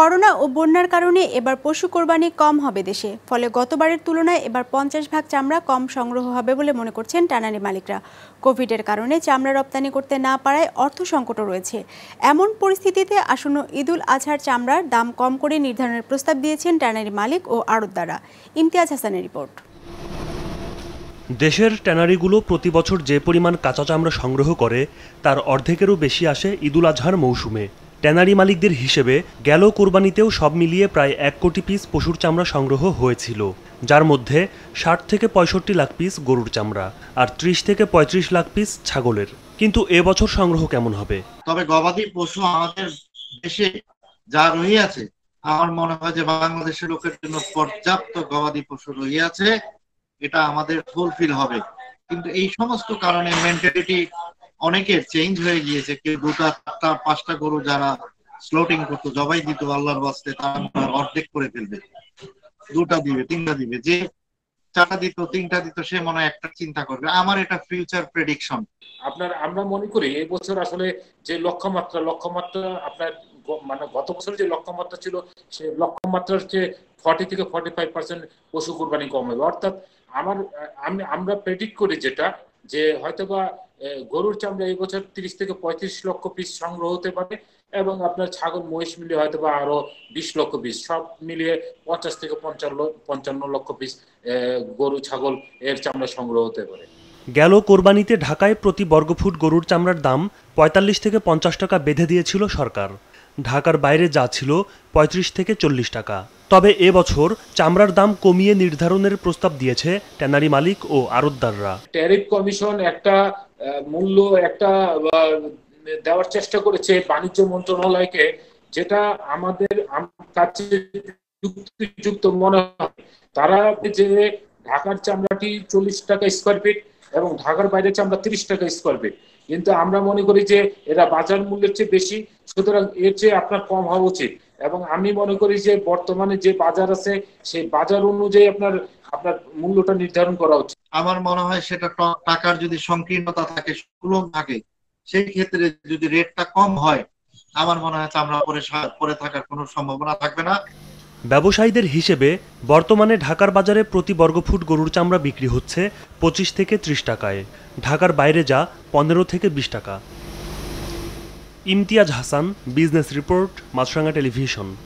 Corona ও বন্যার কারণে এবার পশু কোরবানি কম হবে দেশে। ফলে গতবারের তুলনায় এবার পঞ্চাশ ভাগ চামড়া কম সংগ্রহ হবে বলে মনে করছেন টানারি মালিকরা। কোভিডের কারণে চামড়া রপ্তানি করতে না পারায় অর্থ সংকটও রয়েছে। এমন পরিস্থিতিতে আসন্ন ঈদুল আজহার চামড়ার দাম কম করে নির্ধারণের প্রস্তাব দিয়েছেন ট্যানারি মালিক ও আড়তদারা ইমতিয়াজ হাসানের রিপোর্ট। দেশের ট্যানারিগুলো প্রতি বছর যে পরিমাণ কাঁচা চামড়া সংগ্রহ করে, তার অর্ধেকেরও বেশি আসে ঈদুল আজহার মৌসুমে। ট্যানারি মালিকদের হিসেবে গেল কোরবানিতেও সব মিলিয়ে প্রায় এক কোটি পিস পশুর চামড়া সংগ্রহ হয়েছিল, যার মধ্যে ষাট থেকে পঁয়ষট্টি লাখ পিস গরুর চামড়া আর ত্রিশ থেকে পঁয়ত্রিশ লাখ পিস ছাগলের। কিন্তু এবছর সংগ্রহ কেমন হবে? তবে গবাদি পশু আমাদের দেশে যা রহিয়াছে আমার মনে হয় যে বাংলাদেশের লোকের জন্য পর্যাপ্ত গবাদি পশু রহিয়াছে এটা আমাদের ফুলফিল হবে। কিন্তু এই সমস্ত কারণে মেন্টালিটি অনেকের চেঞ্জ হয়ে গিয়েছে। কেউ দুটা, চারটা, পাঁচটা গরু যারা স্লোটিং করতো, জবাই দিত আল্লাহর বাস্তে, তারা অর্ধেক করে ফেলবে। দুটা দিবে, তিনটা দিবে। যে চারটা দিত, তিনটা দিত, সে মনে একটা চিন্তা করবে। আমার এটা ফিউচার প্রেডিকশন আপনার, আমরা মনে করি এই বছর আসলে যে লক্ষ্যমাত্রা লক্ষ্যমাত্রা আপনার মানে গত বছর যে লক্ষ্যমাত্রা ছিল, সে লক্ষ্যমাত্রার চেয়ে ফর্টি থেকে ফর্টি ফাইভ পার্সেন্ট পশু কোরবানি কম হবে। অর্থাৎ আমার আমি, আমরা প্রেডিক্ট করি যেটা যে হয়তোবা গরুর চামড়া এই বছর তিরিশ থেকে পঁয়ত্রিশ লক্ষ পিস সংগ্রহ হতে পারে এবং আপনার ছাগল, মহিষ মিলিয়ে হয়তোবা আরও বিশ লক্ষ পিস, সব মিলিয়ে পঞ্চাশ থেকে পঞ্চান্ন পঞ্চান্ন লক্ষ পিস গরু, ছাগল এর চামড়া সংগ্রহ হতে পারে। গেল কোরবানিতে ঢাকায় প্রতি বর্গফুট গরুর চামড়ার দাম পঁয়তাল্লিশ থেকে পঞ্চাশ টাকা বেঁধে দিয়েছিল সরকার। ঢাকার বাইরে যা ছিল পঁয়ত্রিশ থেকে চল্লিশ টাকা। তবে এবছর চামড়ার দাম কমিয়ে নির্ধারণের প্রস্তাব দিয়েছে ট্যানারি মালিক ও আড়তদাররা ট্যারিফ কমিশন একটা মূল্য, একটা দেওয়ার চেষ্টা করেছে বাণিজ্য মন্ত্রণালয়কে, যেটা আমাদের, আম- কাছে যুক্তিযুক্ত মনে হয়। তারা যে ঢাকার চামড়াটি চল্লিশ টাকা স্কোয়ার ফিট এবং ঢাকার বাইরে চামড়া তিরিশ টাকা স্কোয়ার ফিট কিন্তু আমরা মনে করি যে এরা বাজার মূল্যের চেয়ে বেশি, সুতরাং এর চেয়ে আপনার কম হওয়া উচিত। এবং আমি মনে করি যে বর্তমানে যে বাজার আছে, সেই বাজার অনুযায়ী আপনার আপনার মূল্যটা নির্ধারণ করা উচিত। আমার মনে হয় সেটা টাকার যদি সংকীর্ণতা থাকে, সুলভ থাকে, সেই ক্ষেত্রে যদি রেটটা কম হয়, আমার মনে হয় চামড়া পরে পরে থাকার কোনো সম্ভাবনা থাকবে না। ব্যবসায়ীদের হিসেবে বর্তমানে ঢাকার বাজারে প্রতি বর্গফুট গরুর চামড়া বিক্রি হচ্ছে পঁচিশ থেকে ত্রিশ টাকায়। ঢাকার বাইরে যা পনেরো থেকে বিশ টাকা। Imtiaz Hasan, business report Maasranga television.